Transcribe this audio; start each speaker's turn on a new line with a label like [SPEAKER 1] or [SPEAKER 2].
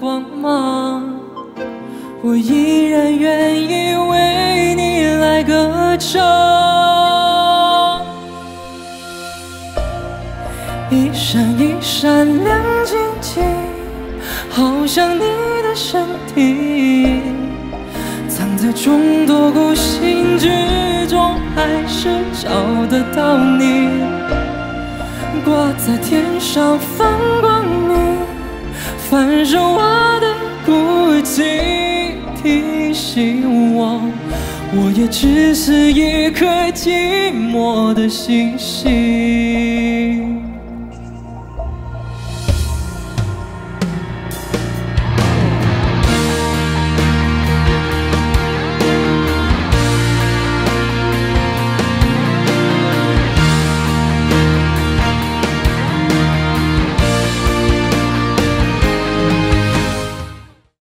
[SPEAKER 1] 光芒，我依然愿意为你来歌唱。一闪一闪亮晶晶，好像你的身体，藏在众多孤星之中，还是找得到你。挂在天上放光，反射我的孤寂，提醒我，我也只是一颗寂寞的星星。